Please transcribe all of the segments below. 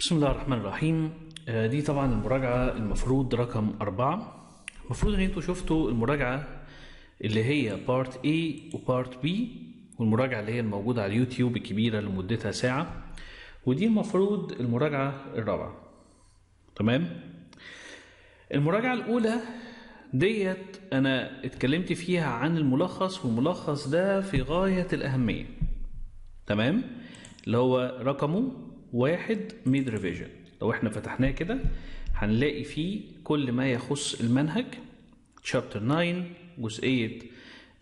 بسم الله الرحمن الرحيم. آه، دي طبعا المراجعة المفروض رقم أربعة. المفروض إن أنتوا شفتوا المراجعة اللي هي part A و part B والمراجعة اللي هي الموجودة على اليوتيوب الكبيرة اللي مدتها ساعة. ودي المفروض المراجعة الرابعة. تمام؟ المراجعة الأولى ديت أنا اتكلمت فيها عن الملخص والملخص ده في غاية الأهمية. تمام؟ اللي هو رقمه واحد mid revision لو إحنا فتحناه كده هنلاقي فيه كل ما يخص المنهج chapter 9 جزئية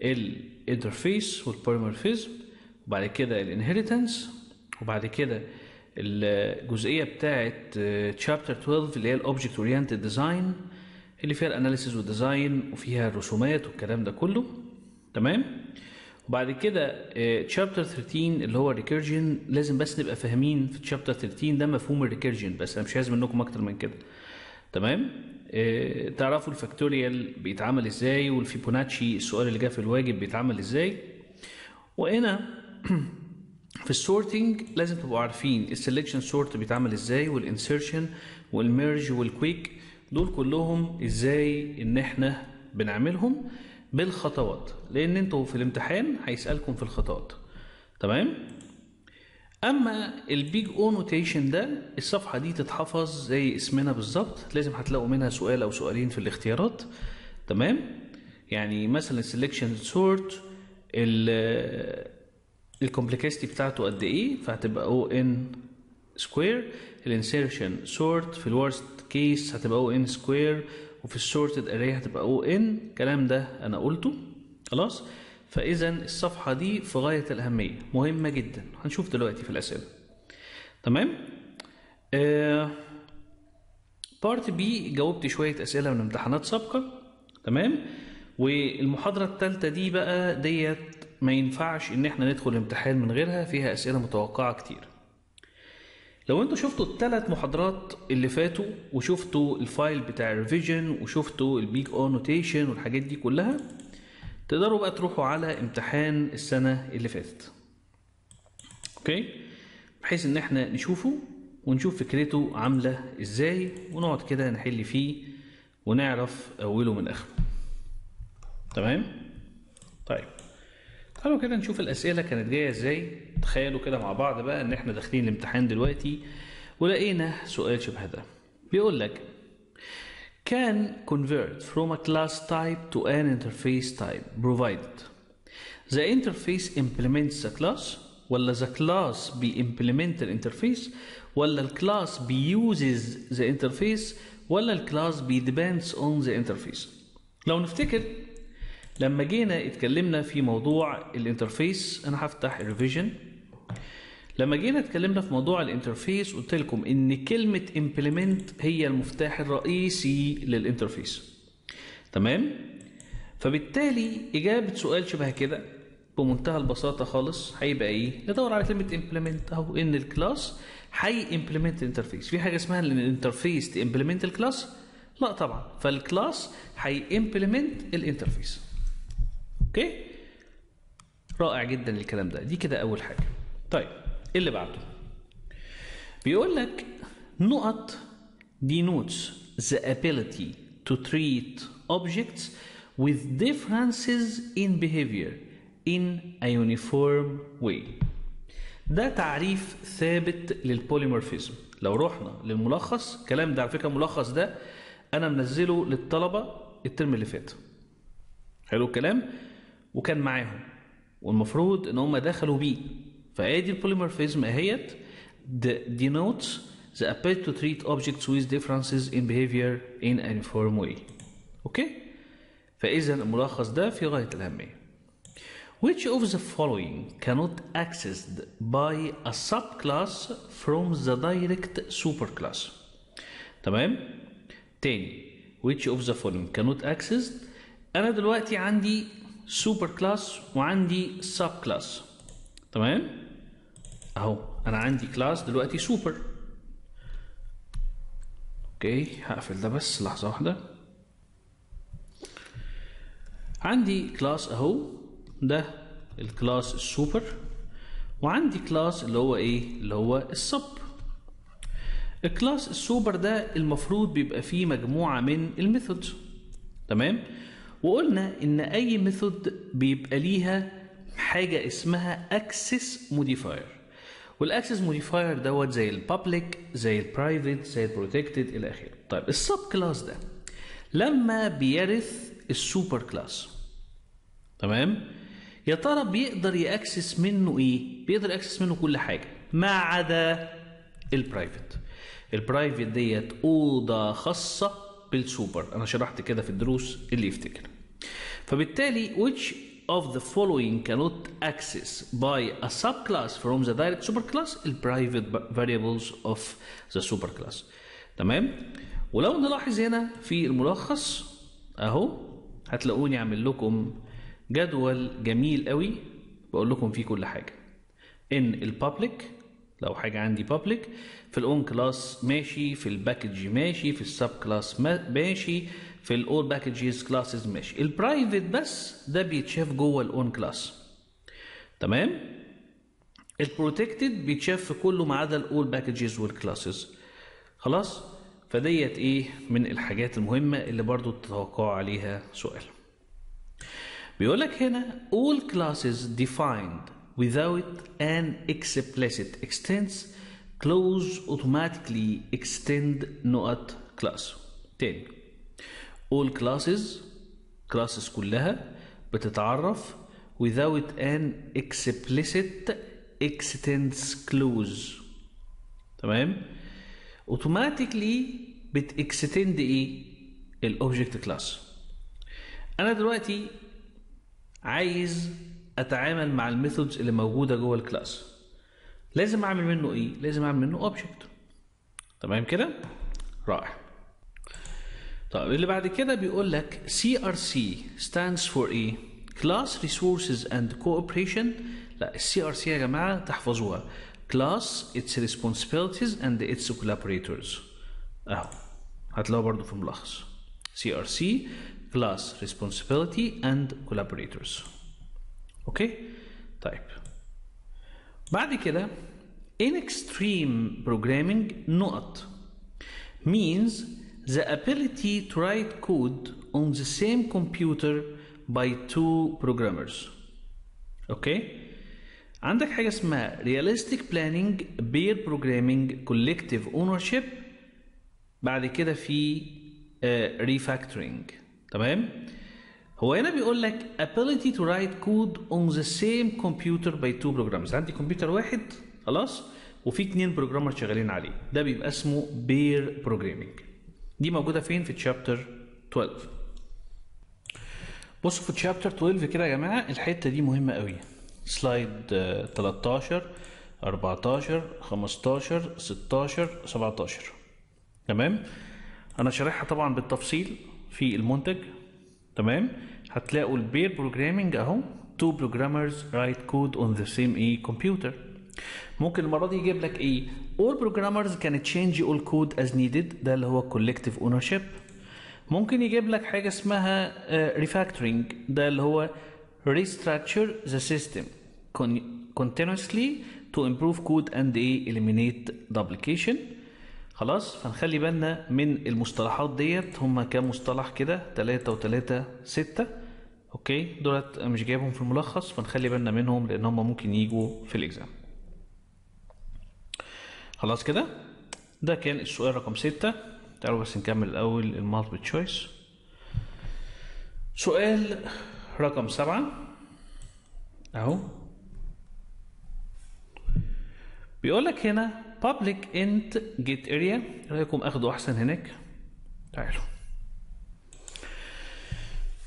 ال interface وال polymorphism وبعد كده ال inheritance وبعد كده الجزئية بتاعت chapter 12 اللي هي ال object oriented design اللي فيها ال analysis وال design وفيها الرسومات والكلام ده كله. تمام؟ وبعد كده chapter 13 اللي هو ال recursion لازم بس نبقى فاهمين في chapter 13 ده مفهوم ال recursion بس أنا مش عايز منكم أكتر من كده. تمام؟ آه، تعرفوا ال factorial بيتعمل إزاي والفيبوناتشي السؤال اللي جه في الواجب بيتعمل إزاي. وهنا في ال sorting لازم تبقوا عارفين ال selection sort بيتعمل إزاي وال insertion وال merge وال quick دول كلهم إزاي إن إحنا بنعملهم. بالخطوات. لأن أنتوا في الامتحان هيسألكم في الخطوات. تمام؟ أما ال big O notation ده الصفحة دي تتحفظ زي اسمنا بالظبط. لازم هتلاقوا منها سؤال أو سؤالين في الاختيارات. تمام؟ يعني مثلا ال selection sort ال complexity بتاعته قد إيه فهتبقى O n square ال insertion sort في ال worst case هتبقى O n square وفي ال sorted array هتبقى O n الكلام ده أنا قلته. خلاص؟ فاذا الصفحة دي في غاية الأهمية. مهمة جدا. هنشوف دلوقتي في الأسئلة. تمام؟ آه part B جاوبت شوية أسئلة من امتحانات سابقة. تمام؟ والمحاضرة الثالثه دي بقى ديت ما ينفعش إن إحنا ندخل امتحان من غيرها. فيها أسئلة متوقعة كتير. لو أنتوا شفتوا الثلاث محاضرات اللي فاتوا وشفتوا ال file بتاع ال revision وشفتوا ال big O notation والحاجات دي كلها تقدروا بقى تروحوا على امتحان السنة اللي فاتت. okay؟ بحيث ان إحنا نشوفه ونشوف فكرته عاملة إزاي ونقعد كده نحل فيه ونعرف أوله من آخره. تمام؟ طيب. تعالوا كده نشوف الأسئلة كانت جاية إزاي. تخيلوا كده مع بعض بقى إن إحنا داخلين الامتحان دلوقتي ولقينا سؤال شبه ده. بيقول لك can convert from a class type to an interface type provided? The interface implements the class ولا the class بي implement ال interface ولا ال class بي uses the interface ولا ال class بي depends on the interface? لو نفتكر لما جينا اتكلمنا في موضوع ال interface أنا هفتح ال revision لما جينا اتكلمنا في موضوع ال interface قلت لكم إن كلمة implement هي المفتاح الرئيسي لل interface. تمام؟ فبالتالي إجابة سؤال شبه كده بمنتهى البساطة خالص. هيبقى إيه؟ ندور على كلمة implement أهو ان ال class هي implement ال interface. في حاجة اسمها إن ال interface ت implement ال class؟ لا طبعا. فال class هي implement ال interface. okay؟ رائع جدا الكلام ده. دي كده أول حاجة. طيب إيه اللي بعده؟ بيقول لك نقط denotes the ability to treat objects with differences in behavior in a uniform way. ده تعريف ثابت لل polymorphism. لو رحنا للملخص الكلام ده على فكرة الملخص ده أنا منزله للطلبة ال term اللي فات. حلو الكلام؟ وكان معاهم والمفروض إن هم دخلوا بيه فادي ال polymorphism اهيت denotes the ability to treat objects with differences in behavior in uniform way okay فاذا الملخص ده في غاية الأهمية Which of the following cannot accessed by a subclass from the direct superclass? تمام؟ تاني Which of the following cannot accessed؟ أنا دلوقتي عندي super class وعندي sub class تمام؟ أهو أنا عندي class دلوقتي super okay هقفل ده بس لحظة واحدة. عندي class أهو ده ال class ال super وعندي class اللي هو إيه؟ اللي هو ال sub ال class ال super ده المفروض بيبقى فيه مجموعة من ال methods. تمام؟ وقلنا إن أي method بيبقى ليها حاجة اسمها access modifier وال access modifier دوت زي ال public زي ال private زي ال protected إلى آخره. طيب ال sub class ده لما بيرث ال super class تمام؟ يا ترى بيقدر ي access منه إيه؟ بيقدر ي access منه كل حاجة ما عدا ال private ال private ديت أوضة خاصة بالسوبر. أنا شرحت كده في الدروس اللي يفتكر. فبالتالي which of the following cannot access by a subclass from the direct superclass ال private variables of the superclass. تمام؟ ولو نلاحظ هنا في الملخص أهو هتلاقوني عامل لكم جدول جميل قوي. بقول لكم فيه كل حاجة. ان ال public لو حاجة عندي public في ال own class ماشي في ال package ماشي في ال sub class ماشي في ال all packages classes ماشي. ال private بس ده بيتشاف جوه ال own class تمام؟ ال protected بيتشاف في كله ما عدا ال all packages وال classes خلاص؟ فديت إيه من الحاجات المهمة اللي برضو تتوقعوا عليها سؤال. بيقول لك هنا all classes defined without an explicit extents close automatically extend نقط class تاني all classes classes كلها بتتعرف without an explicit extends clause تمام automatically بتextend إيه ال object class أنا دلوقتي عايز أتعامل مع methods ال اللي موجودة جوه class. ال لازم أعمل منه إيه؟ لازم أعمل منه object تمام كده؟ رائع. طيب اللي بعد كده بيقول لك CRC stands for إيه؟ class resources and cooperation. لا السي ار يا جماعة تحفظوها. class its responsibilities and its collaborators. أهو. هتلاقوها برضو في الملخص CRC class responsibility and collaborators. اوكي طيب بعد كده in extreme programming نقط means the ability to write code on the same computer by two programmers اوكي عندك حاجه اسمها realistic planning pair programming collective ownership بعد كده في uh, refactoring تمام هو هنا بيقول لك ability to write code on the same computer by two programs. عندي كمبيوتر واحد خلاص؟ وفي اتنين programmer شغالين عليه. ده بيبقى اسمه pair programming دي موجودة فين؟ في chapter 12 بصوا في chapter 12 كده يا جماعة الحتة دي مهمة قوي. slide 13 14 15 16 17 تمام؟ أنا شارحها طبعا بالتفصيل في المنتج. تمام؟ هتلاقوا ال pair programming اهو two programmers write code on the same إيه كمبيوتر ممكن المره دي يجيب لك إيه all programmers can change all code as needed ده اللي هو collective ownership ممكن يجيب لك حاجة اسمها uh, refactoring ده اللي هو restructure the system con continuously to improve code and إيه eliminate duplication خلاص؟ فنخلي بالنا من المصطلحات ديت هما كام مصطلح كده؟ تلاتة وتلاتة ستة. أوكي؟ دولت مش جايبهم في الملخص فنخلي بالنا منهم لأن هما ممكن يجوا في الإكزام. خلاص كده؟ ده كان السؤال رقم ستة. تعالوا بس نكمل الأول ال multiple choice سؤال رقم سبعة. أهو. بيقول لك هنا public int get area. رأيكم اخدوا أحسن هناك؟ تعالوا.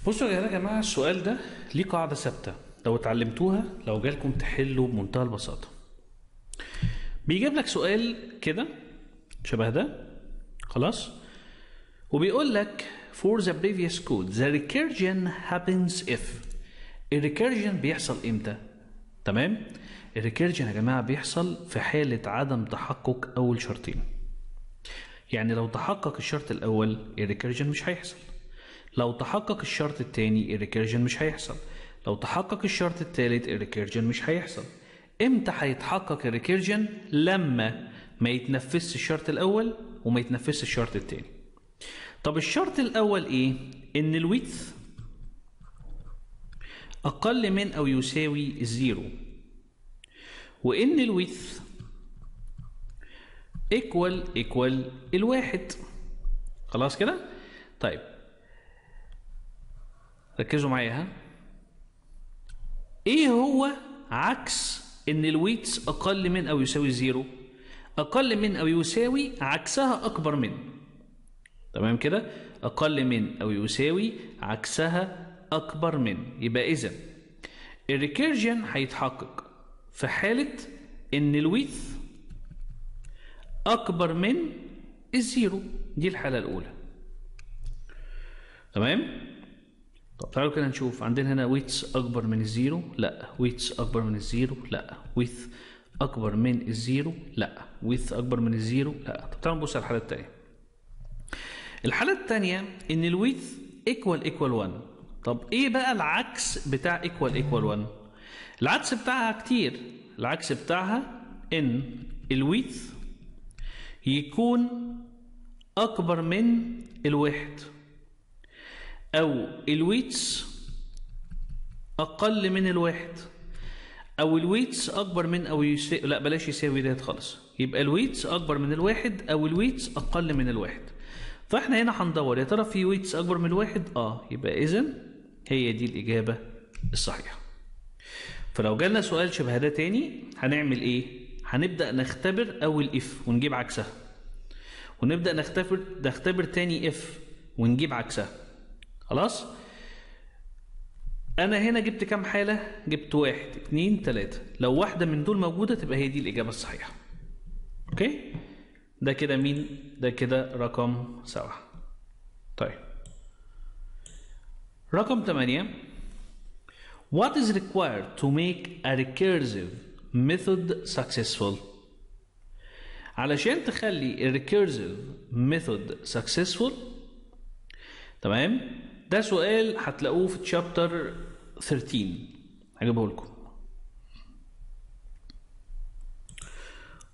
بصوا يا جماعة السؤال ده ليه قاعدة ثابتة. لو اتعلمتوها لو جالكم تحلوا بمنتهى البساطة. بيجيب لك سؤال كده شبه ده. خلاص؟ وبيقول لك for the previous code the recursion happens if. ال recursion بيحصل إمتى؟ تمام؟ ال recursion يا جماعة بيحصل في حالة عدم تحقق أول شرطين. يعني لو تحقق الشرط الأول ال recursion مش هيحصل. لو تحقق الشرط الثاني ال recursion مش هيحصل. لو تحقق الشرط الثالث ال recursion مش هيحصل. إمتى هيتحقق ال recursion لما ما يتنفذش الشرط الأول وما يتنفذش الشرط التاني. طب الشرط الأول إيه؟ إن ال width أقل من أو يساوي ال zero وإن ال width equal equal الواحد. خلاص كده؟ طيب. ركزوا معايا ها؟ إيه هو عكس إن ال width أقل من أو يساوي zero؟ أقل من أو يساوي عكسها أكبر من. تمام كده؟ أقل من أو يساوي عكسها أكبر من. يبقى اذا ال recursion هيتحقق. في حالة إن ال width أكبر من ال zero. دي الحالة الأولى. تمام؟ طب تعالوا كده نشوف. عندنا هنا width أكبر من ال zero. لا. width أكبر من ال zero. لا. width أكبر من ال zero. لا. width أكبر من ال zero. لا. طب تعالوا نبص على الحالة الثانية الحالة الثانية إن ال width equal equal 1 طب إيه بقى العكس بتاع equal equal 1 العكس بتاعها كتير. العكس بتاعها إن ال width يكون أكبر من الواحد أو ال width أقل من الواحد أو ال width أكبر من أو يساوي لا بلاش يساوي ديت خالص. يبقى ال width أكبر من الواحد أو ال width أقل من الواحد فإحنا هنا هندور يا ترى في width أكبر من الواحد آه يبقى اذا هي دي الإجابة الصحيحة. فلو جالنا سؤال شبه ده تاني هنعمل إيه؟ هنبدأ نختبر أول if ونجيب عكسها. ونبدأ نختبر نختبر تاني if ونجيب عكسها. خلاص؟ أنا هنا جبت كام حالة؟ جبت واحد اتنين تلاتة. لو واحدة من دول موجودة تبقى هي دي الإجابة الصحيحة. أوكي؟ ده كده مين؟ ده كده رقم سبعة. طيب. رقم ثمانية What is required to make a recursive method successful علشان تخلي ال recursive method successful تمام ده سؤال هتلاقوه في تشابتر 13 هجيبه لكم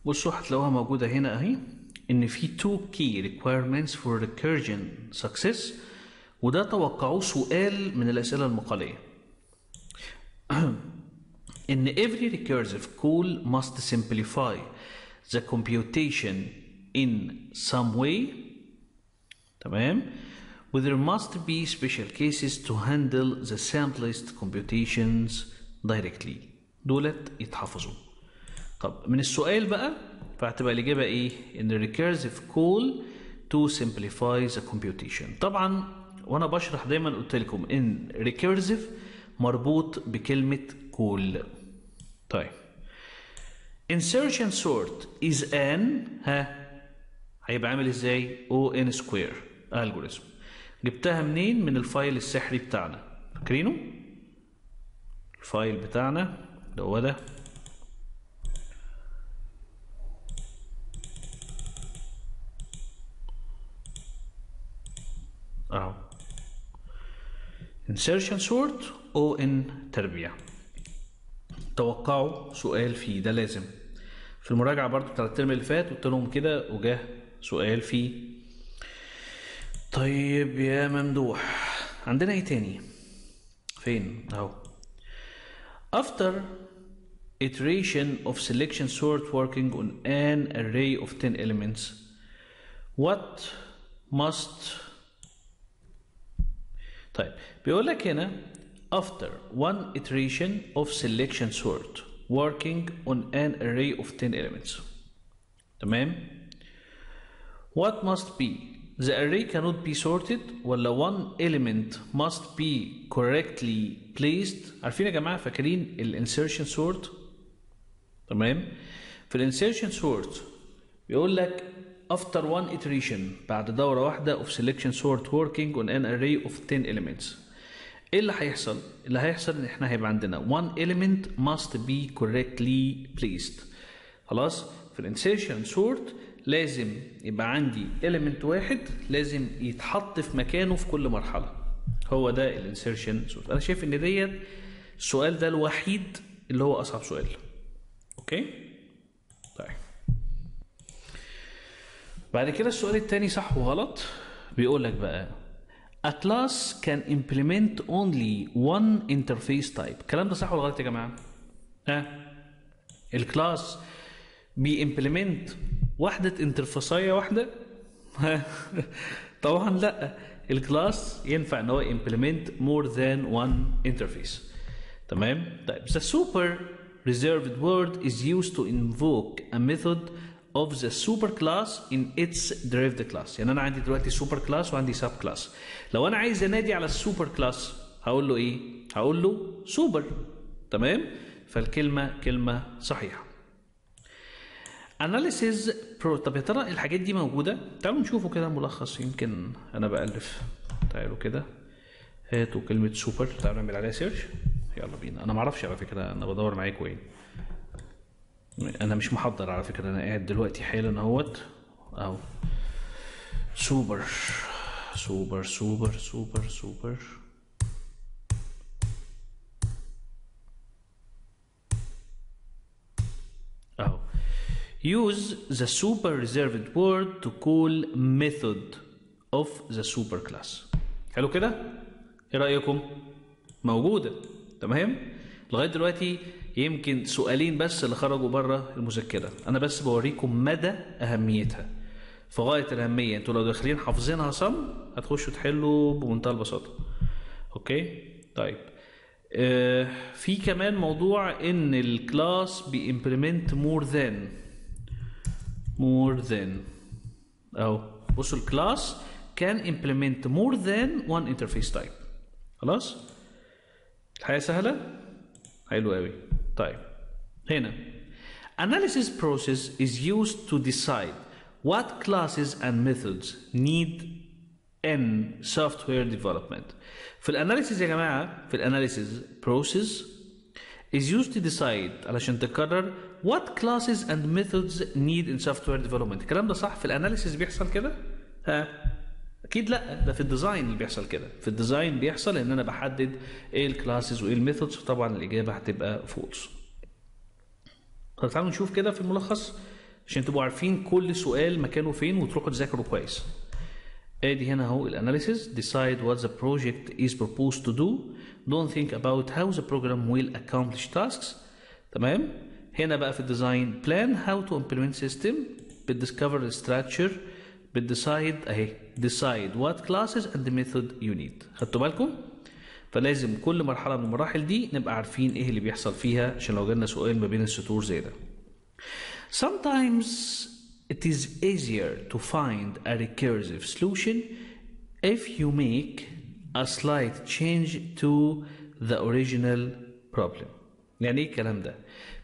بصوا هتلاقوها موجودة هنا اهي ان في two key requirements for recursion success وده توقعوه سؤال من الأسئلة المقالية ان every recursive call must simplify the computation in some way تمام but there must be special cases to handle the simplest computations directly دولت يتحفظوا طب من السؤال بقى فهتبقى الإجابة إيه؟ إن ال recursive call to simplify the computation طبعا وأنا بشرح دايما قلت لكم إن recursive مربوط بكلمة call طيب. Insertion sort is an ها هيبقى عامل إزاي؟ O n square. algorithm جبتها منين؟ من الفايل السحري بتاعنا. فاكرينه؟ ال file بتاعنا اللي هو ده. أهو. Insertion sort أو n تربيع توقعوا سؤال فيه ده لازم. في المراجعة برضو بتاع ال term اللي فات قلت لهم كده وجاه سؤال فيه. طيب يا ممدوح عندنا إيه تاني؟ فين؟ أهو. After iteration of selection sort working on an array of 10 elements what must طيب بيقول لك هنا after one iteration of selection sort working on an array of 10 elements تمام what must be the array cannot be sorted ولا one element must be correctly placed عارفين يا جماعة فاكرين ال insertion sort تمام في ال insertion sort بيقول لك after one iteration بعد دورة واحدة of selection sort working on an array of 10 elements إيه اللي هيحصل؟ اللي هيحصل إن إحنا هيبقى عندنا one element must be correctly placed خلاص؟ في ال insertion sort لازم يبقى عندي element واحد لازم يتحط في مكانه في كل مرحلة هو ده ال insertion sort أنا شايف إن ديت السؤال ده الوحيد اللي هو أصعب سؤال أوكي؟ طيب بعد كده السؤال التاني صح وغلط بيقول لك بقى A class can implement only one interface type الكلام ده صح ولا غلط يا جماعة؟ ها ال class بي implement واحدة interface واحدة طبعا لا ال class ينفع ان هو implement more than one interface تمام طيب the super reserved word is used to invoke a method of the super class in its derived class. يعني أنا عندي دلوقتي super class وعندي sub class. لو أنا عايز أنادي على السوبر كلاس هقول له إيه؟ هقول له سوبر تمام؟ فالكلمة كلمة صحيحة. Analysis pro. طب يا ترى الحاجات دي موجودة؟ تعالوا نشوفوا كده ملخص يمكن أنا بألف. تعالوا كده. هاتوا كلمة سوبر تعالوا نعمل عليها search يلا بينا. أنا ما أعرفش على فكرة أنا بدور معاكم إيه. أنا مش محضر على فكرة أنا قاعد دلوقتي حالا أهوت. أهو. super super super super super. أهو. Use the super reserved word to call method of the super class. حلو كده؟ إيه رأيكم؟ موجودة. تمام؟ لغاية دلوقتي يمكن سؤالين بس اللي خرجوا بره المذكرة. أنا بس بوريكم مدى أهميتها. في غايه الأهمية أنتوا لو داخلين حافظينها صم هتخشوا تحلوا بمنتهى البساطة. okay؟ طيب. آه في كمان موضوع إن ال class بي implement more than more than أو بصوا ال class كان implement more than one interface type. خلاص؟ الحياة سهلة؟ حلو قوي طيب هنا analysis process is used to decide what classes and methods need in software development في الاناليسيز يا جماعة في الاناليسيز process is used to decide علشان تقرر what classes and methods need in software development الكلام ده صح في الاناليسيز بيحصل كده ها أكيد لا ده في ال design اللي بيحصل كده. في ال design بيحصل إن أنا بحدد إيه ال classes وإيه ال methods فطبعا الإجابة هتبقى false طب تعالوا نشوف كده في الملخص عشان تبقوا عارفين كل سؤال مكانه فين وتروحوا تذاكروا كويس. أدي هنا أهو ال analysis decide what the project is proposed to do. Don't think about how the program will accomplish tasks. تمام؟ هنا بقى في ال design plan how to implement system. بت discover structure. بت decide أهي decide what classes and the method you need. خدتوا بالكم؟ فلازم كل مرحلة من المراحل دي نبقى عارفين إيه اللي بيحصل فيها عشان لو جالنا سؤال ما بين السطور زي ده sometimes it is easier to find a recursive solution if you make a slight change to the original problem. يعني إيه الكلام ده؟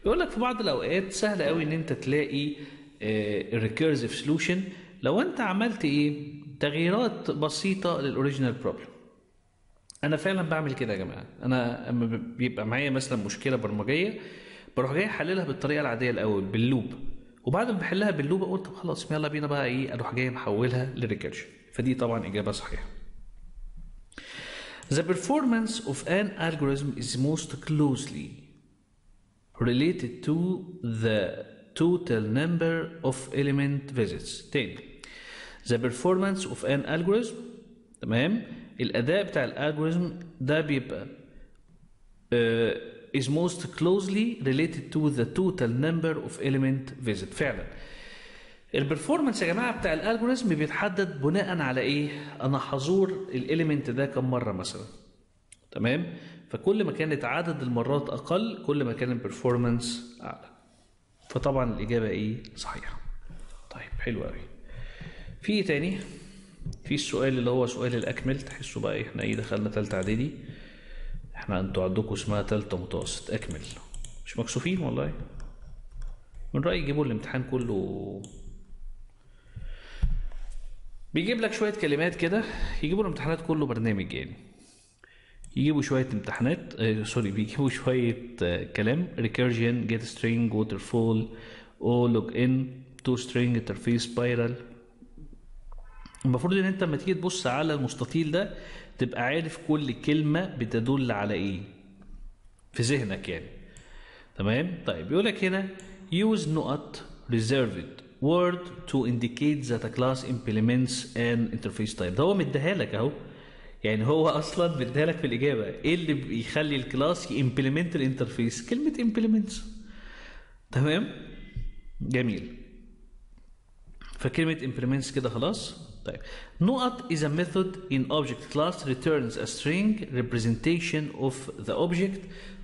بيقول لك في بعض الأوقات سهل قوي إن أنت تلاقي ال recursive solution لو أنت عملت إيه؟ تغييرات بسيطة لل original problem أنا فعلا بعمل كده يا جماعة. أنا أما بيبقى معايا مثلا مشكلة برمجية بروح جاي أحللها بالطريقة العادية الأول بال loop. وبعد ما بحلها بال loop أقول طب خلاص يلا بينا بقى إيه أروح جاي محولها ل recursion فدي طبعا إجابة صحيحة. The performance of an algorithm is most closely related to the total number of element visits. تاني the performance of an algorithm تمام؟ الأداء بتاع ال algorithm ده بيبقى uh, is most closely related to the total number of element visit. فعلا. ال performance يا جماعة بتاع ال algorithm بيتحدد بناء على إيه؟ أنا هزور ال element ده كم مرة مثلا. تمام؟ فكل ما كانت عدد المرات أقل كل ما كان ال performance أعلى. فطبعا الإجابة إيه؟ صحيحة. طيب حلو قوي في إيه تاني؟ في السؤال اللي هو سؤال الأكمل تحسوا بقى إحنا إيه دخلنا تالتة إعدادي؟ إحنا أنتوا عندكم اسمها تالتة متوسط. أكمل. مش مكسوفين والله؟ من رأيي يجيبوا الامتحان كله. بيجيب لك شوية كلمات كده يجيبوا الامتحانات كله برنامج يعني. يجيبوا شوية امتحانات آه سوري بيجيبوا شوية آه كلام. recursion get string waterfall أو log in to string interface spiral. المفروض ان انت لما تيجي تبص على المستطيل ده تبقى عارف كل كلمة بتدل على إيه. في ذهنك يعني. تمام؟ طيب يقول لك هنا use نقط reserved word to indicate that a class implements an interface type. ده هو مديها لك اهو. يعني هو أصلا مديها لك في الإجابة. إيه اللي بيخلي ال class ي implement ال interface؟ كلمة implements. تمام؟ جميل. فكلمة implements كده خلاص. طيب نقط is a method in object class returns a string representation of the object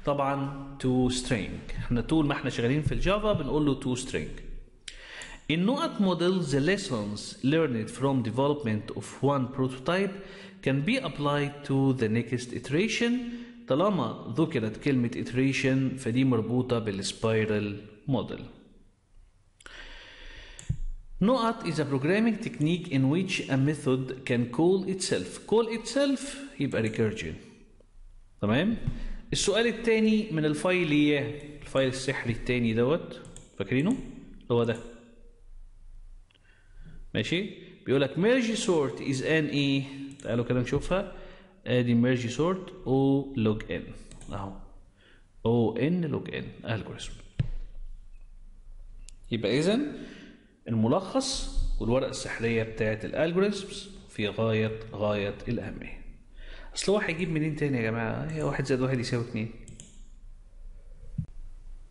طبعا to string احنا طول ما احنا شغالين في الجافا بنقول له to string In نقط model the lessons learned from development of one prototype can be applied to the next iteration طالما ذكرت كلمة iteration فدي مربوطة بالسبايرال موديل نقط is a programming technique in which a method can call itself. Call itself يبقى recursion. تمام؟ السؤال الثاني من ال file إيه؟ ال file السحري الثاني دوت فاكرينه؟ هو ده. ماشي؟ بيقول لك merge sort is an a تعالوا كده نشوفها. ادي merge sort أو log n اهو. أو n log n الجوريزم. يبقى اذا الملخص والورقة السحرية بتاعت الالجوريزمز في غاية غاية الأهمية. أصل هو هيجيب منين تاني يا جماعة؟ هي واحد زائد واحد يساوي اتنين.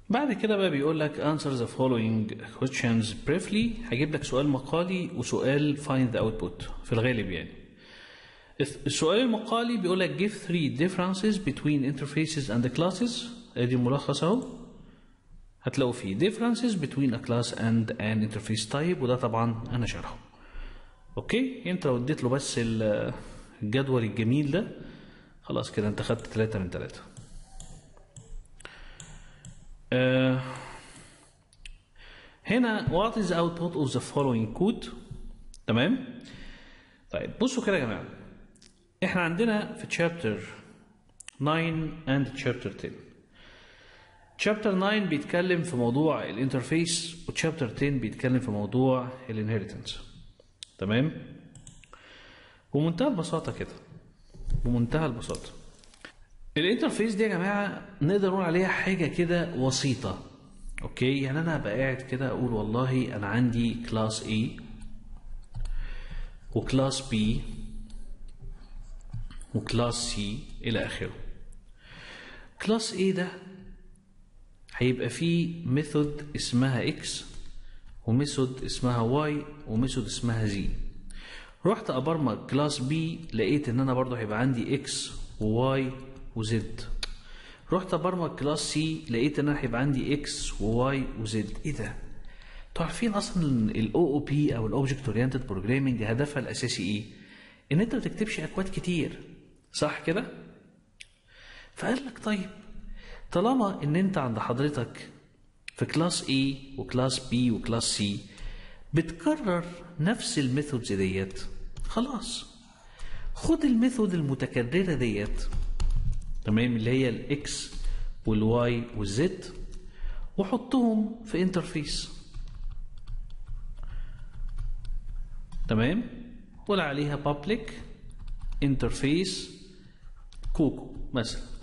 بعد كده بقى بيقول لك answer the following questions briefly. هجيب لك سؤال مقالي وسؤال find the output في الغالب يعني. السؤال المقالي بيقول لك give three differences between interfaces and the classes. أدي ملخص أهو. هتلاقوا فيه differences between a class and an interface type وده طبعا أنا شارحه. أوكي؟ أنت لو اديت له بس الجدول الجميل ده خلاص كده أنت خدت ثلاثة من ثلاثة آه هنا what is output of the following code تمام؟ طيب بصوا كده يا جماعة. إحنا عندنا في chapter 9 and chapter 10 chapter 9 بيتكلم في موضوع ال interface و chapter 10 بيتكلم في موضوع ال inheritance تمام؟ بمنتهى البساطة كده. بمنتهى البساطة. ال interface دي يا جماعة نقدر نقول عليها حاجة كده وسيطة. أوكي؟ يعني أنا ابقى قاعد كده أقول والله أنا عندي class A و class B و class C إلى آخره. class A ده هيبقى فيه method اسمها X و method اسمها Y و method اسمها Z. رحت أبرمج class B لقيت إن أنا برضو هيبقى عندي X وY و Z رحت أبرمج class C لقيت إن أنا هيبقى عندي إكس وواي وزد إيه ده؟ أنتوا عارفين أصلا ال OOP أو ال object oriented programming هدفها الأساسي إيه؟ إن أنت ما تكتبش أكواد كتير. صح كده؟ فقال لك طيب طالما إن أنت عند حضرتك في class A و class B و class C بتكرر نفس ال methods ديت خلاص. خد ال method المتكررة ديت تمام اللي هي الاكس والواي والزد وحطهم في interface تمام؟ قول عليها public interface كوكو مثلا.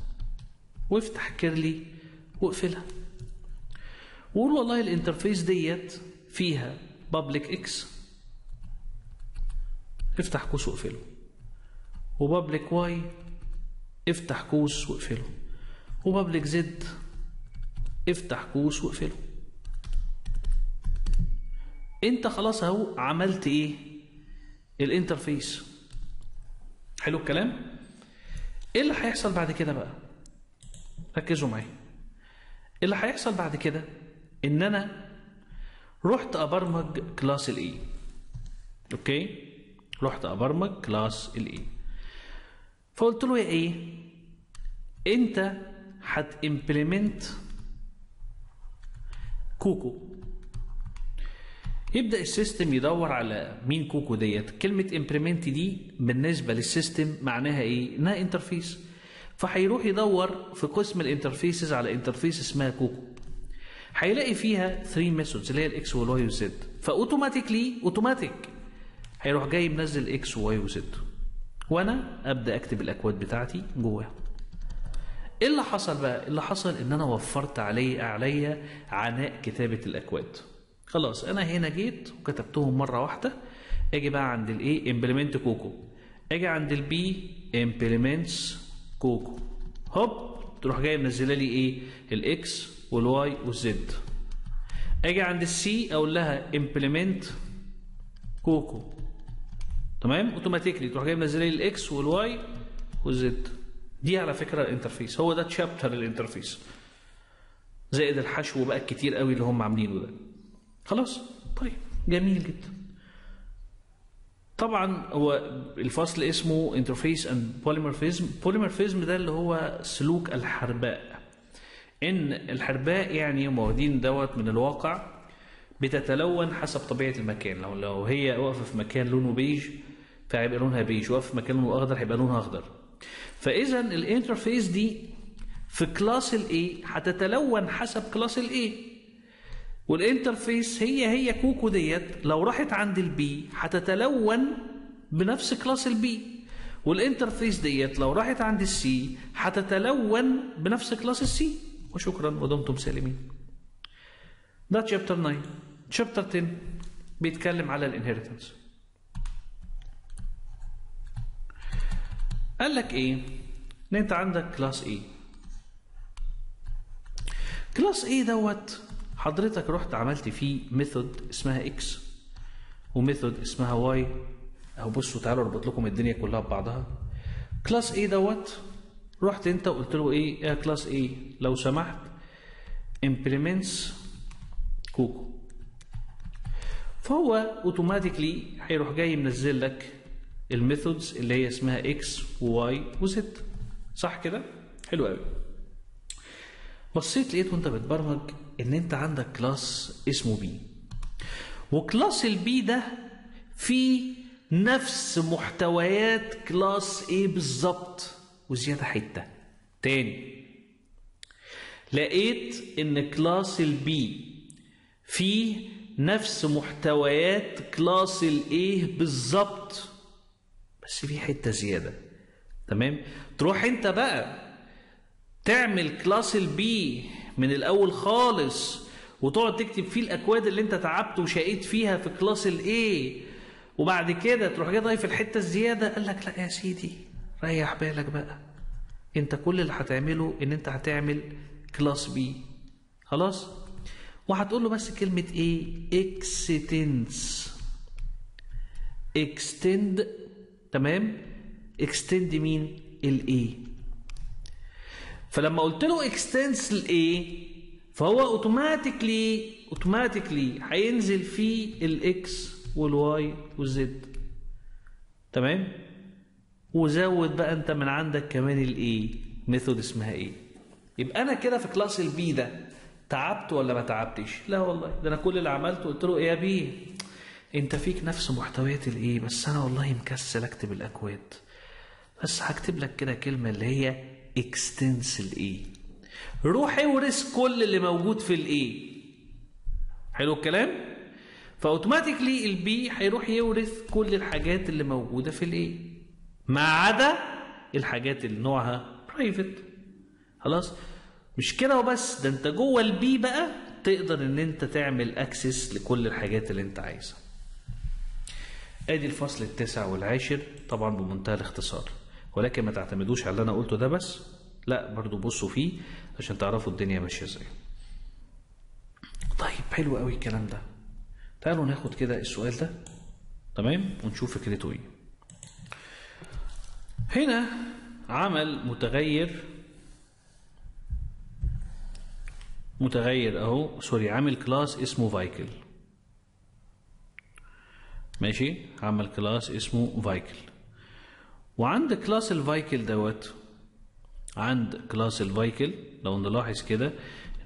وافتح curly واقفلها. وقول والله ال interface ديت فيها public x. افتح قوس واقفله. و public y افتح قوس واقفله. و public z افتح قوس واقفله. انت خلاص اهو عملت إيه؟ ال interface. حلو الكلام؟ إيه اللي هيحصل بعد كده بقى؟ ركزوا معايا. اللي هيحصل بعد كده إن أنا رحت أبرمج class ال A أوكي؟ رحت أبرمج class ال A فقلت له يا A؟ أنت هت implement كوكو. يبدأ ال system يدور على مين كوكو ديت. كلمة implement دي بالنسبة لل system معناها إيه؟ إنها interface فهيروح يدور في قسم ال interfaces على interface اسمها كوكو. هيلاقي فيها 3 methods اللي هي الاكس والواي والزد ف automatically automatic هيروح جاي منزل إكس وواي وزد وأنا أبدأ أكتب الأكواد بتاعتي جواها إيه اللي حصل بقى؟ اللي حصل إن أنا وفرت علي عليا عناء كتابة الأكواد. خلاص أنا هنا جيت وكتبتهم مرة واحدة. أجي بقى عند ال A implement كوكو. أجي عند ال B implements كوكو. هوب تروح جاي منزله لي إيه؟ الاكس والواي والزد أجي عند ال C أقول لها implement كوكو. تمام؟ automatically تروح جاي منزله لي الاكس والواي والزد دي على فكرة ال interface هو ده chapter ال interface زائد الحشو بقى الكتير قوي اللي هم عاملينه ده. خلاص؟ طيب جميل جدا. طبعا هو الفصل اسمه interface and polymorphism polymorphism ده اللي هو سلوك الحرباء. إن الحرباء يعني واخدين دوت من الواقع بتتلون حسب طبيعة المكان. لو لو هي واقفة في مكان لونه بيج فهيبقى لونها بيج. واقفة في مكان لونه أخضر هيبقى لونها أخضر. فاذا ال interface دي في class ال A هتتلون حسب class ال A وال interface هي هي كوكو ديت لو راحت عند ال B هتتلون بنفس class ال B وال interface ديت لو راحت عند ال C هتتلون بنفس class ال C وشكرا ودمتم سالمين. ده chapter 9 chapter 10 بيتكلم على ال inheritance قال لك إيه؟ إن أنت عندك class A class A دوت حضرتك رحت عملت فيه method اسمها X و method اسمها Y أهو بصوا تعالوا أربط لكم الدنيا كلها ببعضها. class A دوت رحت أنت وقلت له إيه؟ يا class A لو سمحت implements كوكو فهو automatically هيروح جاي منزل لك ال methods اللي هي اسمها إكس وواي وزد صح كده؟ حلو قوي بصيت لقيت وأنت بتبرمج إن أنت عندك class اسمه B و class ال B ده فيه نفس محتويات class A بالظبط وزيادة حتة. تاني لقيت إن class ال B فيه نفس محتويات class ال A بالظبط بس في حتة زيادة. تمام؟ تروح أنت بقى تعمل class ال B من الأول خالص وتقعد تكتب فيه الأكواد اللي انت تعبت وشقيت فيها في class ال A وبعد كده تروح جاي ضايف الحتة الزيادة قال لك لا يا سيدي ريح بالك بقى. انت كل اللي هتعمله ان انت هتعمل class B خلاص؟ وهتقول له بس كلمة إيه؟ extends extend تمام؟ extend مين ال A فلما قلت له extends ال A فهو automatically automatically هينزل فيه الاكس والواي والزد تمام؟ وزود بقى انت من عندك كمان ال A method اسمها إيه يبقى أنا كده في class ال B ده تعبت ولا ما تعبتش؟ لا والله ده أنا كل اللي عملته قلت له إيه يا B أنت فيك نفس محتويات ال A بس أنا والله مكسل أكتب الأكواد. بس هكتب لك كده كلمة اللي هي extends ال A روح اورث كل اللي موجود في ال A حلو الكلام؟ ف automatically ال B هيروح يورث كل الحاجات اللي موجودة في ال A ما عدا الحاجات اللي نوعها private خلاص؟ مش كده وبس ده انت جوه ال B بقى تقدر ان انت تعمل access لكل الحاجات اللي انت عايزها. ادي الفصل التاسع والعاشر طبعا بمنتهى الاختصار. ولكن ما تعتمدوش على اللي أنا قلته ده بس. لا برضو بصوا فيه عشان تعرفوا الدنيا ماشية إزاي. طيب حلو قوي الكلام ده. تعالوا ناخد كده السؤال ده. تمام؟ ونشوف فكرته إيه. هنا عمل متغير. متغير أهو. sorry عامل class اسمه vehicle. ماشي؟ عمل class اسمه vehicle. وعند class ال vehicle دوت عند class ال vehicle لو نلاحظ كده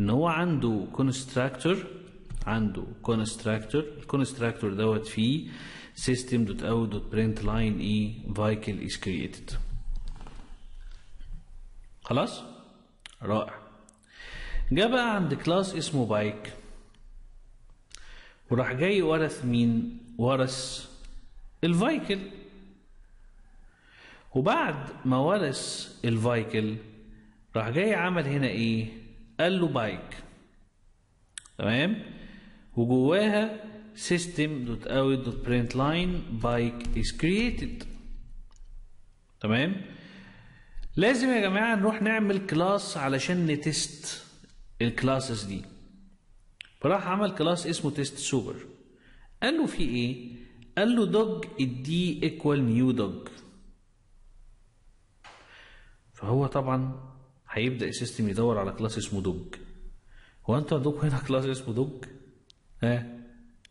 ان هو عنده constructor عنده constructor ال constructor دوت فيه system.out.println a vehicle is created. خلاص؟ رائع. جاء بقى عند class اسمه bike وراح جاي ورث مين؟ ورث ال vehicle. وبعد ما ورث ال vehicle راح جاي عمل هنا إيه؟ قال له bike. تمام؟ وجواها system.out.println bike is created. تمام؟ لازم يا جماعة نروح نعمل class علشان ن test ال classes دي. فراح عمل class اسمه test super قال له في إيه؟ قال له Dog ال D equal new Dog فهو طبعا هيبدأ ال system يدور على class اسمه Dog. هو أنتوا عندكم هنا class اسمه Dog؟ ها؟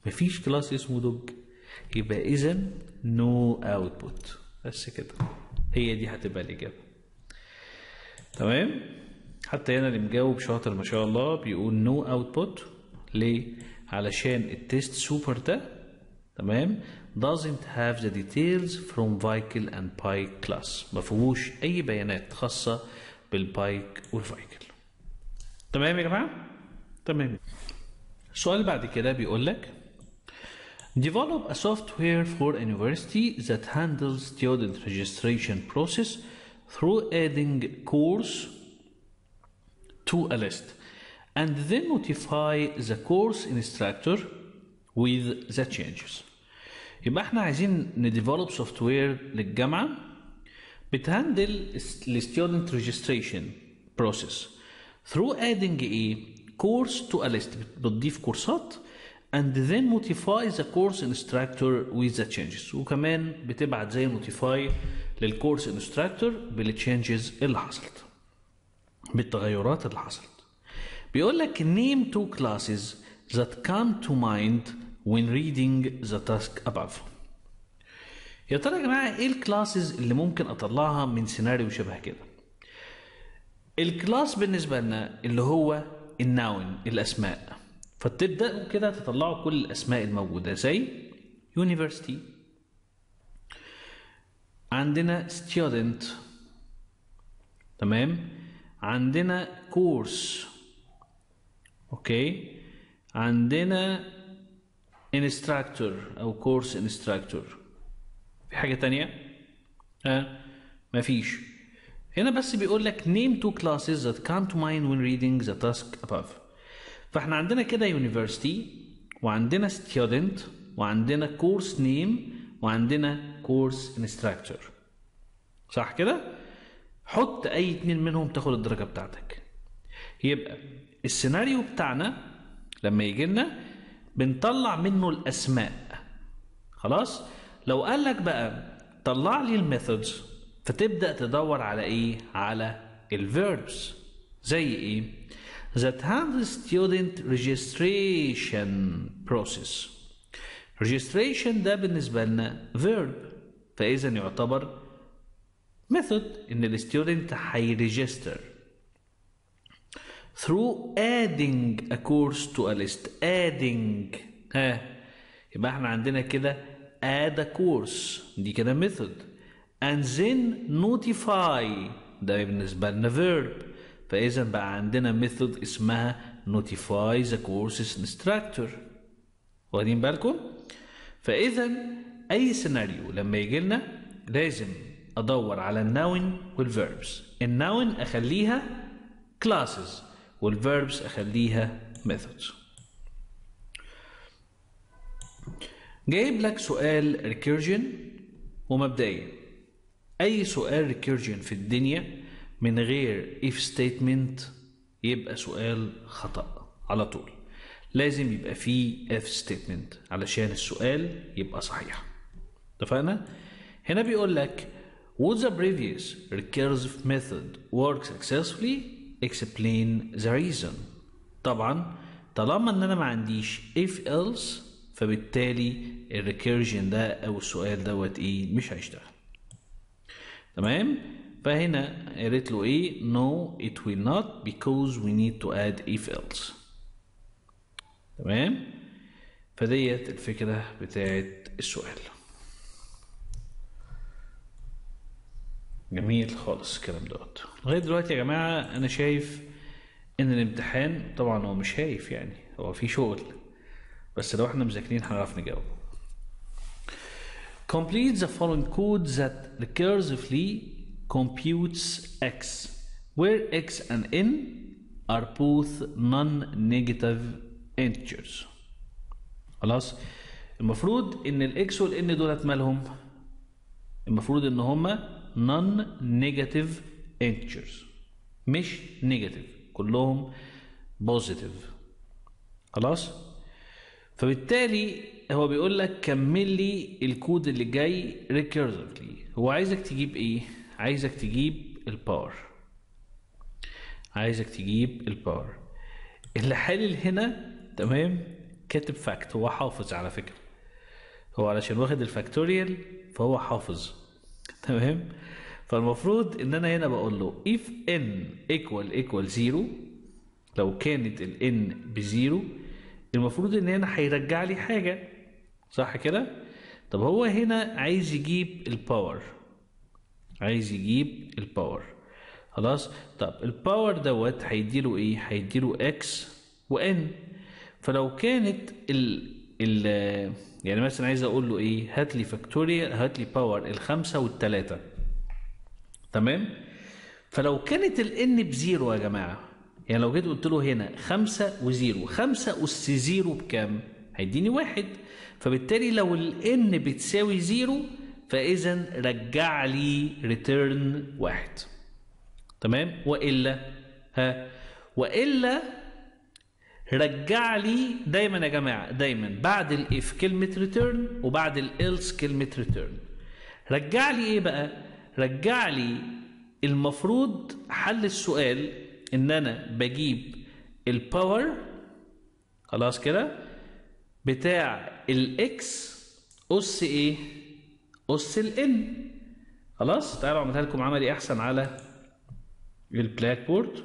مفيش class اسمه Dog. يبقى اذا no output بس كده. هي دي هتبقى الإجابة. تمام؟ حتى هنا اللي مجاوب شاطر ما شاء الله بيقول no output ليه؟ علشان ال test super ده. تمام؟ doesn't have the details from vehicle and bike class ما فيهوش اي بيانات خاصه بالبايك والفايكل تمام يا جماعه تمام السؤال اللي بعد كده بيقول لك Develop a software for a university that handles student registration process through adding course to a list and then notify the course instructor with the changes. يبقى إحنا عايزين نديفلوب سوفت وير للجامعة بت handle ال student registration process through adding a course to a list. بتضيف course ات and then notify the course instructor with the changes. وكمان بتبعت زي notify لل course instructor بال changes اللي حصلت. بالتغيرات اللي حصلت. بيقول لك name two classes that come to mind when reading the task above. يا ترى يا جماعة إيه ال classes اللي ممكن أطلعها من سيناريو شبه كده؟ ال class بالنسبة لنا اللي هو ال noun الأسماء. فتبدأوا كده تطلعوا كل الأسماء الموجودة زي university عندنا student تمام؟ عندنا course أوكي؟ عندنا instructor أو course instructor. في حاجة تانية؟ آه مفيش. هنا بس بيقول لك name two classes that come to mind when reading the task above. فاحنا عندنا كده university وعندنا student وعندنا course name وعندنا course instructor. صح كده؟ حط أي اتنين منهم تاخد الدرجة بتاعتك. يبقى السيناريو بتاعنا لما يجي لنا بنطلع منه الأسماء. خلاص؟ لو قال لك بقى طلع لي ال methods فتبدأ تدور على إيه؟ على ال verbs زي إيه؟ That handle student registration process. Registration ده بالنسبة لنا verb فإذا يعتبر method إن ال student هي register through adding a course to a list. Adding. ها. يبقى إحنا عندنا كده add a course. دي كده method. And then notify. ده بالنسبة لنا verb. فإذا بقى عندنا method اسمها notify the course's instructor. واخدين بالكم؟ فإذا أي سيناريو لما يجي لنا لازم أدور على الناون والverbs. الناون أخليها classes. والverbs أخليها methods. جايب لك سؤال recursion ومبدئيا. أي سؤال recursion في الدنيا من غير if statement يبقى سؤال خطأ على طول. لازم يبقى فيه if statement علشان السؤال يبقى صحيح. اتفقنا؟ هنا بيقول لك would the previous recursive method work successfully? Explain the reason. طبعا طالما إن أنا ما عنديش if else فبالتالي الريكيرجن ده أو السؤال دوت إيه؟ مش هيشتغل. تمام؟ فهنا قالت له إيه؟ No it will not because we need to add if else. تمام؟ فديت الفكرة بتاعت السؤال. جميل خالص الكلام دوت. لغاية دلوقتي يا جماعة أنا شايف إن الامتحان طبعا هو مش شايف يعني هو في شغل بس لو إحنا مذاكرين هنعرف نجاوب. Complete the following code that recursively computes x where x and n are both non-negative integers. خلاص؟ المفروض إن الاكس والان دولت مالهم؟ المفروض إن هما non negative integers مش negative كلهم positive. خلاص؟ فبالتالي هو بيقول لك كمل لي الكود اللي جاي recursively هو عايزك تجيب إيه؟ عايزك تجيب ال power عايزك تجيب ال power اللي حالل هنا تمام؟ كاتب fact هو حافظ على فكرة. هو علشان واخد ال factorial فهو حافظ. تمام؟ فالمفروض إن أنا هنا بقول له if n equal equal 0 لو كانت ال n ب zero المفروض إن هنا هيرجع لي حاجة. صح كده؟ طب هو هنا عايز يجيب ال power عايز يجيب ال power خلاص؟ طب ال power دوت هيديله إيه؟ هيديله x و n فلو كانت يعني مثلا عايز أقول له إيه هات لي factorial هات لي power الخمسة والتلاتة. تمام؟ فلو كانت ال n ب zero يا جماعة يعني لو جيت قلت له هنا خمسة و zero خمسة أس zero بكام؟ هيديني واحد. فبالتالي لو ال n بتساوي zero فإذا رجع لي return واحد. تمام؟ وإلا ها؟ وإلا رجع لي دايما يا جماعة دايما بعد ال if كلمة return وبعد ال else كلمة return رجع لي إيه بقى؟ رجع لي المفروض حل السؤال إن أنا بجيب ال power خلاص كده بتاع ال x أس إيه أس ال n خلاص؟ تعالوا أعملها لكم عملي أحسن على ال blackboard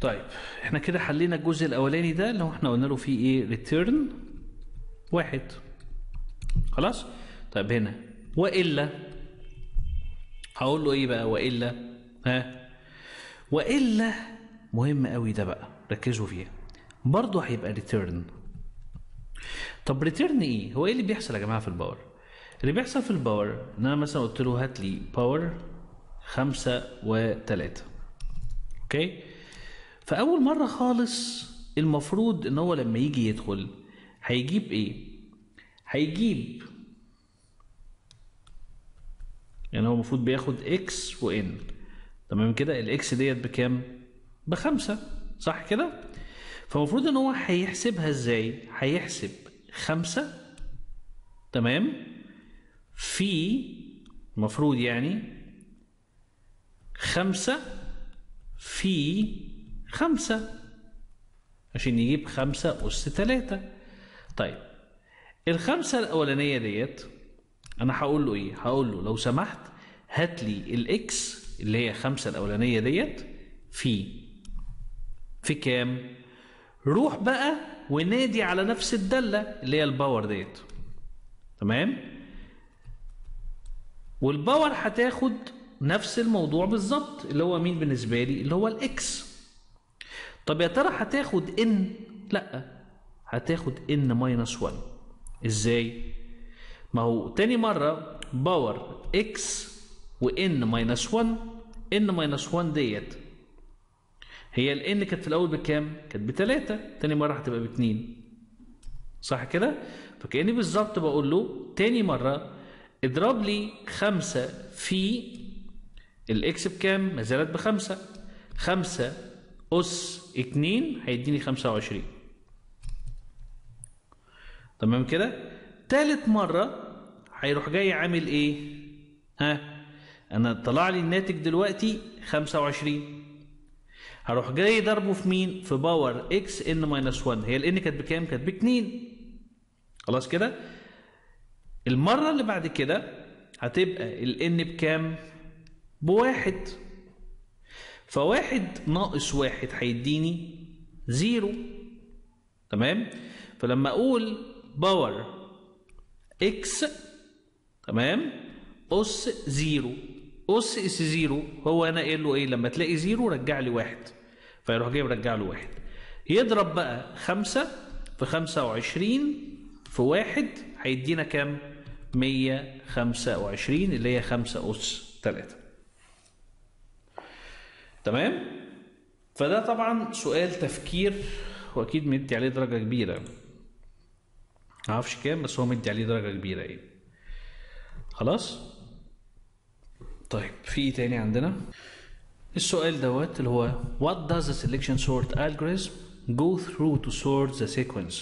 طيب إحنا كده حلينا الجزء الأولاني ده اللي هو إحنا قلنا له فيه إيه؟ return واحد. خلاص؟ طيب هنا. وإلا؟ هقول له إيه بقى؟ وإلا؟ ها؟ وإلا؟ مهم قوي ده بقى ركزوا فيها برضه هيبقى return طب return إيه؟ هو إيه اللي بيحصل يا جماعة في ال power اللي بيحصل في ال power إن أنا مثلا قلت له هات لي power خمسة وتلاتة. okay؟ فأول مرة خالص المفروض إن هو لما يجي يدخل هيجيب إيه؟ هيجيب يعني هو المفروض بياخد x و n تمام كده؟ ال x ديت بكام؟ بخمسة. صح كده؟ فالمفروض إن هو هيحسبها إزاي؟ هيحسب خمسة. تمام؟ في المفروض يعني خمسة في خمسة عشان يجيب خمسة أس تلاتة طيب الخمسة الأولانية ديت أنا هقول له إيه؟ هقول له لو سمحت هات لي ال x اللي هي خمسة الأولانية ديت في في كام؟ روح بقى ونادي على نفس الدالة اللي هي ال power ديت تمام؟ وال power هتاخد نفس الموضوع بالظبط اللي هو مين بالنسبة لي؟ اللي هو ال x طب يا ترى هتاخد n لا. هتاخد n minus 1 إزاي؟ ما هو تاني مرة power x و n minus 1 n minus 1 ديت. هي ال n كانت في الأول بكام؟ كانت بتلاتة. تاني مرة هتبقى باتنين. صح كده؟ فكأني بالظبط بقول له تاني مرة اضرب لي خمسة في الاكس بكام؟ ما زالت بخمسة. خمسة أس اتنين هيديني خمسة وعشرين. تمام كده؟ تالت مرة هيروح جاي عامل إيه؟ ها؟ أنا طلع لي الناتج دلوقتي خمسة وعشرين. هروح جاي ضربه في مين؟ في power x n minus 1 هي ال n كانت بكام؟ كانت باتنين. خلاص كده؟ المرة اللي بعد كده هتبقى ال n بكام؟ بواحد. فواحد ناقص واحد هيديني zero. تمام؟ فلما أقول power x تمام؟ أس zero. أس إس zero هو أنا قايل له إيه؟ لما تلاقي zero رجع لي واحد. فيروح جاي مرجع له واحد. يضرب بقى خمسة في خمسة وعشرين في واحد هيدينا كام؟ مية خمسة وعشرين اللي هي خمسة أس تلاتة. تمام؟ فده طبعا سؤال تفكير واكيد مدي عليه درجة كبيرة. معرفش كام بس هو مدي عليه درجة كبيرة يعني. خلاص؟ طيب في إيه تاني عندنا؟ السؤال دوت اللي هو what does the selection sort algorithm go through to sort the sequence?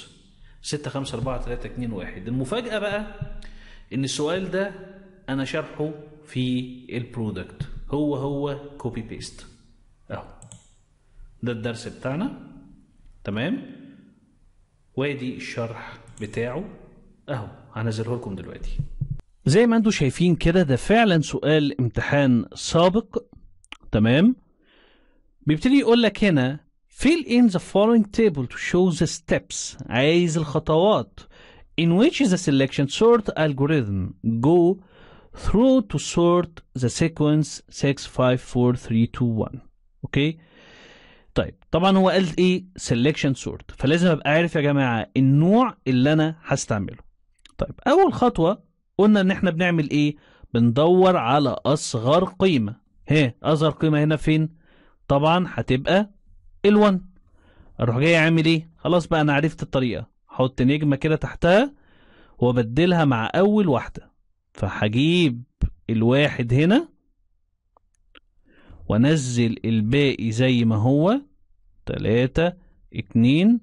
6 5 4 3 2 1 المفاجأة بقى إن السؤال ده أنا شرحه في ال broadcast. هو هو copy paste ده الدرس بتاعنا. تمام؟ وادي الشرح بتاعه اهو هنزله لكم دلوقتي. زي ما أنتم شايفين كده ده فعلا سؤال امتحان سابق. تمام؟ بيبتدي يقول لك هنا fill in the following table to show the steps. عايز الخطوات. In which the selection sort algorithm? Go through to sort the sequence 6 5 4 3 2 1 أوكي طيب طبعا هو قال إيه؟ selection sort. فلازم أبقى عارف يا جماعة النوع اللي أنا هستعمله. طيب أول خطوة قلنا إن إحنا بنعمل إيه؟ بندور على أصغر قيمة. ها أصغر قيمة هنا فين؟ طبعا هتبقى ال1 أروح جاي عامل إيه؟ خلاص بقى أنا عرفت الطريقة. أحط نجمة كده تحتها وأبدلها مع أول واحدة. فهجيب الواحد هنا وأنزل الباقي زي ما هو. تلاتة اتنين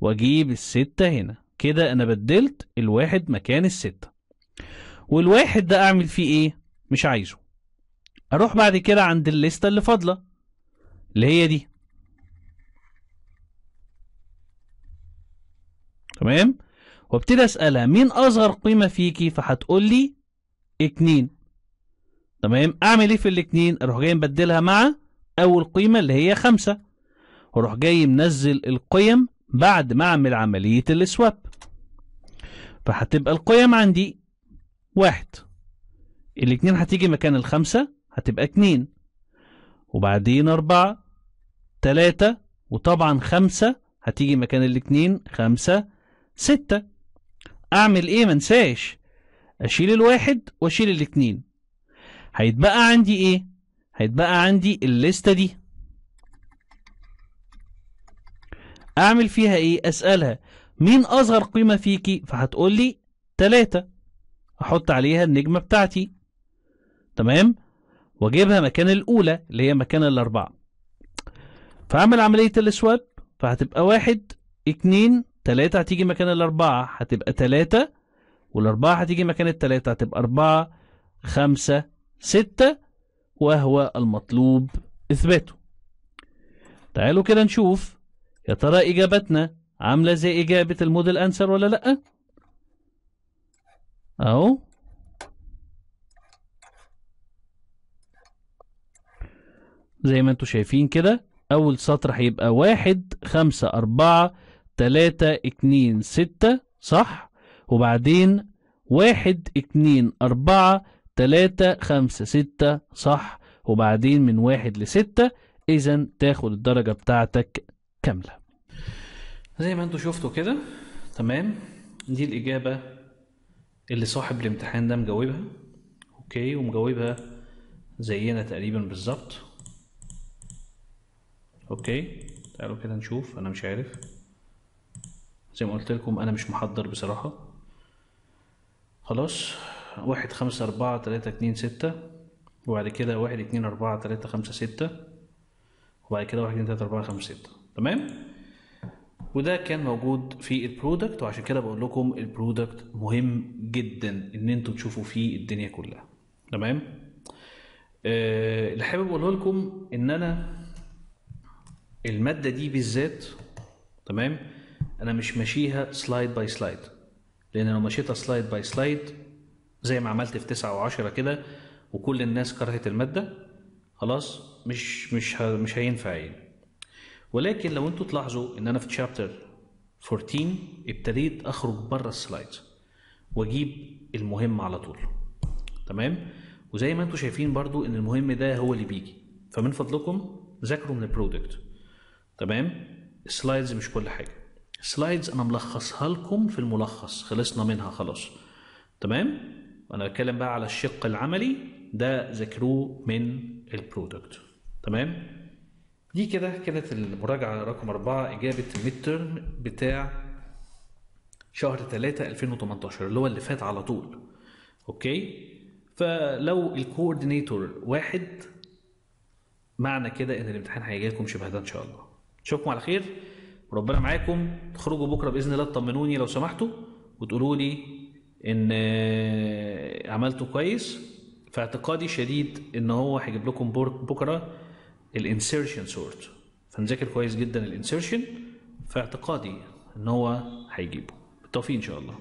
واجيب الستة هنا. كده أنا بدلت الواحد مكان الستة. والواحد ده أعمل فيه إيه؟ مش عايزه. أروح بعد كده عند الليستة اللي فاضلة اللي هي دي. تمام؟ وابتدي أسألها مين أصغر قيمة فيكي؟ فهتقول لي اتنين. تمام؟ أعمل إيه في الاتنين؟ أروح جاي مبدلها مع أول قيمة اللي هي خمسة. وأروح جاي منزل القيم بعد ما أعمل عملية السواب. فهتبقى القيم عندي واحد. الاتنين هتيجي مكان الخمسة هتبقى اتنين. وبعدين أربعة تلاتة وطبعا خمسة هتيجي مكان الاتنين خمسة ستة. أعمل إيه؟ منساش أشيل الواحد وأشيل الاتنين. هيتبقى عندي إيه؟ هيتبقى عندي الليستة دي. أعمل فيها إيه؟ أسألها. مين أصغر قيمة فيكي؟ فهتقول لي تلاتة. أحط عليها النجمة بتاعتي. تمام؟ وأجيبها مكان الأولى اللي هي مكان الأربعة. فأعمل عملية السواب فهتبقى واحد اتنين تلاتة هتيجي مكان الأربعة. هتبقى تلاتة والأربعة هتيجي مكان التلاتة. هتبقى أربعة خمسة ستة وهو المطلوب إثباته. تعالوا كده نشوف يا ترى إجابتنا عاملة زي إجابة الموديل أنسر ولا لأ؟ أهو زي ما أنتوا شايفين كده أول سطر هيبقى واحد خمسة أربعة تلاتة اتنين ستة صح؟ وبعدين واحد اتنين أربعة تلاتة خمسة ستة صح؟ وبعدين من واحد لستة إذا تاخد الدرجة بتاعتك كاملة. زي ما أنتوا شفتوا كده تمام؟ دي الإجابة اللي صاحب الامتحان ده مجاوبها. okay ومجاوبها زينا تقريبا بالظبط. okay تعالوا كده نشوف. أنا مش عارف. زي ما قلت لكم أنا مش محضر بصراحة. خلاص واحد خمسة أربعة تلاتة اتنين ستة. وبعد كده واحد اتنين أربعة تلاتة خمسة ستة. وبعد كده واحد اتنين تلاتة أربعة خمسة ستة. تمام؟ وده كان موجود في ال broadcast وعشان كده بقول لكم ال broadcast مهم جدا إن أنتوا تشوفوا فيه الدنيا كلها. تمام؟ آه اللي حابب أقوله لكم إن أنا المادة دي بالذات تمام؟ أنا مش ماشيها slide by slide لأن لو مشيتها slide by slide زي ما عملت في تسعة وعشرة كده وكل الناس كرهت المادة خلاص مش مش مش هينفع يعني. ولكن لو أنتوا تلاحظوا ان أنا في chapter 14 ابتديت اخرج بره ال slide واجيب المهم على طول. تمام؟ وزي ما أنتوا شايفين برضو ان المهم ده هو اللي بيجي. فمن فضلكم ذاكروا من ال product تمام؟ ال slides مش كل حاجة. ال slides أنا ملخصها لكم في الملخص. خلصنا منها خلاص. تمام؟ وأنا بتكلم بقى على الشق العملي. ده ذاكروه من ال product تمام؟ دي كده كانت المراجعة رقم أربعة إجابة ال mid بتاع شهر 3 2018 اللي هو اللي فات على طول. okay؟ فلو ال coordinator واحد معنى كده إن الامتحان هيجي لكم شبه ده إن شاء الله. أشوفكم على خير. وربنا معاكم. تخرجوا بكرة بإذن الله تطمنوني لو سمحتوا وتقولوا لي إن آه، عملتوا كويس. في اعتقادي شديد إن هو هيجيب لكم بكرة ال insertion sort. فنذاكر كويس جدا ال insertion في اعتقادي إن هو هيجيبه. بالتوفيق إن شاء الله.